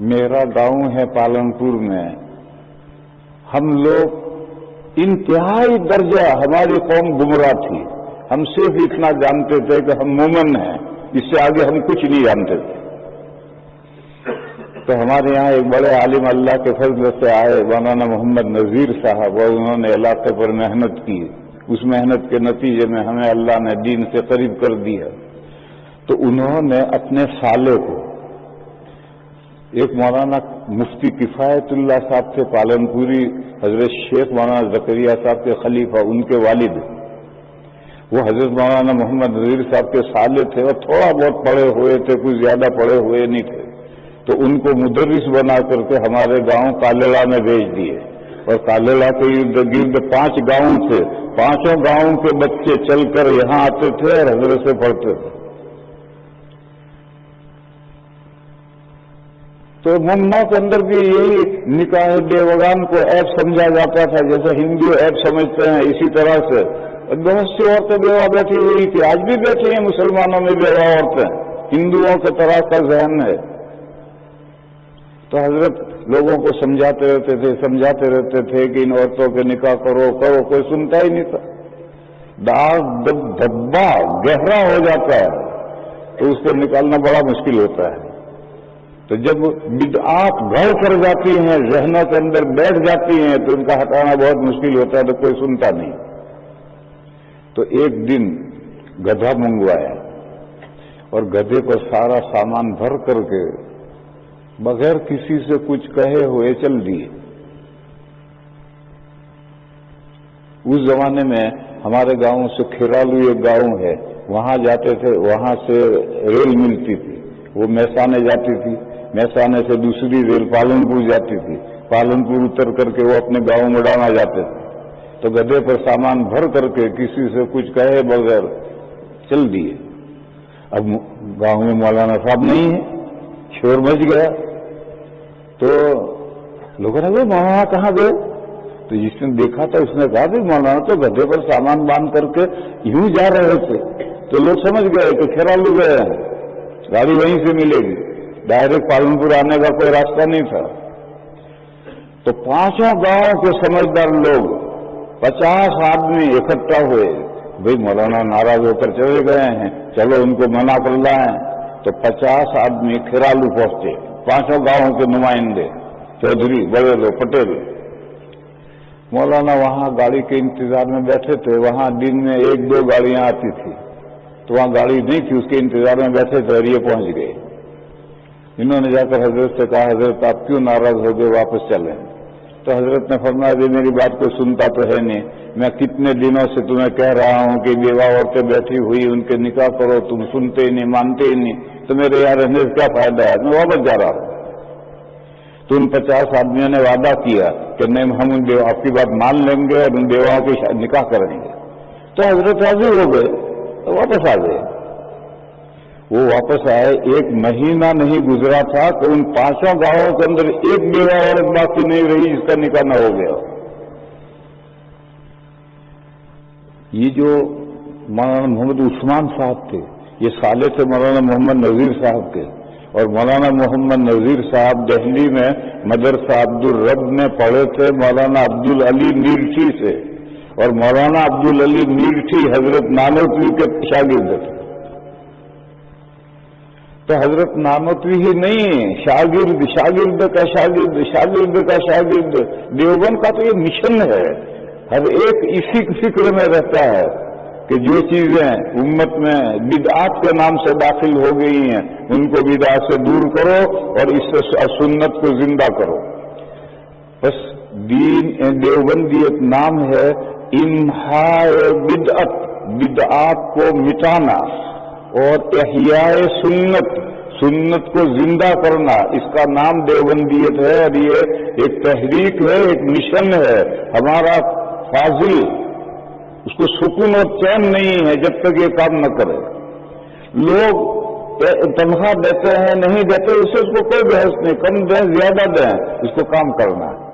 میرا گاؤں ہے پالنپور میں۔ ہم لوگ انتہائی درجہ ہماری قوم گمراہ تھی۔ ہم صرف اتنا جانتے تھے کہ ہم مومن ہیں، اس سے آگے ہم کچھ نہیں جانتے تھے۔ تو ہمارے یہاں ایک بڑے عالم اللہ کے فضل سے آئے، مولانا محمد نذیر صاحب، اور انہوں نے علاقے پر محنت کی۔ اس محنت کے نتیجے میں ہمیں اللہ نے دین سے قریب کر دیا۔ تو انہوں نے اپنے سالے کو ایک مولانا مفتی کفایت اللہ صاحب تھے پالن پوری، حضرت شیخ مولانا زکریہ صاحب کے خلیفہ، ان کے والد۔ وہ حضرت مولانا محمد نذیر صاحب کے سالے تھے اور تھوڑا بہت پڑے ہوئے تھے، کچھ زیادہ پڑے ہوئے نہیں تھے۔ تو ان کو مدرس بنا کر کے ہمارے گاؤں کالڑا میں بھیج دیے۔ اور کالڑا کے ارد گرد پانچ گاؤں تھے۔ پانچوں گاؤں کے بچے چل کر یہاں آتے تھے اور حضرت سے پڑھتے تھے۔ تو ممنا کے اندر بھی یہی نکاح دیوگان کو ایپ سمجھا جاتا تھا، جیسے ہندو ایپ سمجھتے ہیں اسی طرح سے۔ بہت سی عورتیں بیوہ بیٹھی ہوئی تھی، آج بھی بیٹھی ہیں، مسلمانوں میں بیوہ عورتیں۔ ہندوؤں کے طرح کا ذہن ہے۔ تو حضرت لوگوں کو سمجھاتے رہتے تھے، سمجھاتے رہتے تھے کہ ان عورتوں کے نکاح کرو کرو، کوئی سنتا ہی نہیں تھا۔ داغ دھبا گہرا ہو جاتا ہے تو اس کو نکالنا بڑا مشکل ہوتا ہے۔ تو جب بدعات گھر کر جاتی ہیں، ذہنوں کے اندر بیٹھ جاتی ہیں، تو ان کا ہٹانا بہت مشکل ہوتا ہے تو کوئی سنتا نہیں۔ تو ایک دن گدھا منگوایا اور گدھے پر سارا سامان بھر کر کے بغیر کسی سے کچھ کہے ہوئے چل دیے۔ اس زمانے میں ہمارے گاؤں سے کھیرالو ایک گاؤں ہے، وہاں جاتے تھے، وہاں سے ریل ملتی تھی، وہ میسانے جاتی تھی۔ میسانے سے دوسری ریل پالنپور جاتی تھی۔ پالنپور اتر کر کے وہ اپنے گاؤں میں ڈانا جاتے تھے۔ تو گدے پر سامان بھر کر کے کسی سے کچھ کہے بغیر چل دیے۔ اب گاؤں میں مولانا صاحب نہیں ہے شور مچ گیا۔ تو لوگوں نے مولانا کہاں گئے؟ تو جس نے دیکھا تھا اس نے کہا کہ مولانا تو گدے پر سامان باندھ کر کے یوں جا رہے تھے۔ تو لوگ سمجھ گئے کہ کھیرالو گئے ہیں، گاڑی وہیں سے ملے گی۔ ڈائریکٹ پالنپور آنے کا کوئی راستہ نہیں تھا۔ تو پانچوں گاؤں کے سمجھدار لوگ پچاس آدمی اکٹھا ہوئے بھائی مولانا ناراض ہو کر چلے گئے ہیں، چلو ان کو منع کر لائیں۔ تو پچاس آدمی کھیرالو پہنچے، پانچوں گاؤں کے نمائندے، چودھری بڑے لو پٹیل مولانا وہاں گاڑی کے انتظار میں بیٹھے تھے، وہاں دن میں ایک دو گاڑیاں آتی تھی تو وہاں گاڑی نہیں تھی، اس کے انتظار میں بیٹھے تھے اور یہ پہنچ گئے۔ انہوں نے جا کر حضرت سے کہا، حضرت، آپ کیوں ناراض ہو گئے؟ واپس چلیں تو حضرت نے فرمایا جی میری بات کو سنتا تو ہے نہیں۔ میں کتنے دنوں سے تمہیں کہہ رہا ہوں کہ بیوہ عورتیں بیٹھی ہوئی، ان کے نکاح کرو، تم سنتے ہی نہیں، مانتے ہی نہیں۔ تو میرے یہاں رہنے سے کیا فائدہ ہے؟ میں واپس جا رہا ہوں۔ تو ان پچاس آدمیوں نے وعدہ کیا کہ نہیں، ہم ان آپ کی بات مان لیں گے اور ان بیواؤں کے نکاح کریں گے۔ تو حضرت حاضر ہو گئے تو واپس آ گئے۔ وہ واپس آئے، ایک مہینہ نہیں گزرا تھا کہ ان پانچوں گاؤں کے اندر ایک بیوہ عورت باقی نہیں رہی جس کا نکاح نہ ہو گیا۔ یہ جو مولانا محمد عثمان صاحب تھے، یہ سالے تھے مولانا محمد نذیر صاحب کے۔ اور مولانا محمد نذیر صاحب دہلی میں مدرسہ عبد الرب میں پڑھے تھے، مولانا عبد العلی نیرٹھی سے۔ اور مولانا عبد العلی نیرٹھی حضرت نانوتوی کے شاگرد تھے۔ تو حضرت نانوتوی ہی نہیں شاگرد شاگرد کا شاگرد شاگرد کا شاگرد۔ دیوبند کا تو یہ مشن ہے۔ ہر ایک اسی فکر میں رہتا ہے کہ جو چیزیں امت میں بدعات کے نام سے داخل ہو گئی ہیں، ان کو بدعات سے دور کرو اور اس سنت کو زندہ کرو۔ بس دین، دیوبندی ایک نام ہے۔ امہا بدعت، بدعات کو مٹانا اور احیاء سنت سنت کو زندہ کرنا، اس کا نام دیوبندیت ہے، اور یہ ایک تحریک ہے، ایک مشن ہے۔ ہمارا فاضل، اس کو سکون اور چین نہیں ہے جب تک یہ کام نہ کرے۔ لوگ تنخواہ دیتے ہیں، نہیں دیتے، اسے اس کو کوئی بحث نہیں، کم دیں، زیادہ دیں، اس کو کام کرنا۔ ہے